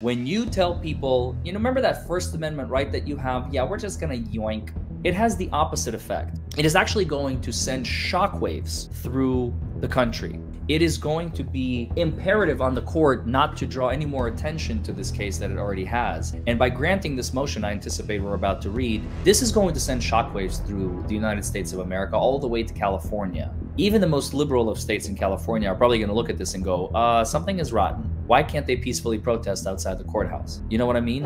When you tell people, you know, remember that First Amendment right that you have? Yeah, we're just going to yoink. It has the opposite effect. It is actually going to send shockwaves through the country. It is going to be imperative on the court not to draw any more attention to this case that it already has. And by granting this motion, I anticipate we're about to read, this is going to send shockwaves through the United States of America all the way to California. Even the most liberal of states in California are probably going to look at this and go, uh, something is rotten. Why can't they peacefully protest outside the courthouse? You know what I mean?